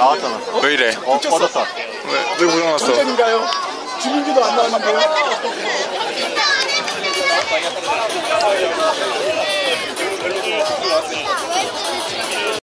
나왔잖아. 왜 이래? 어, 뻗었다. 왜, 왜 고장 났어? 전전인가요? 주민기도 안 나왔는데요?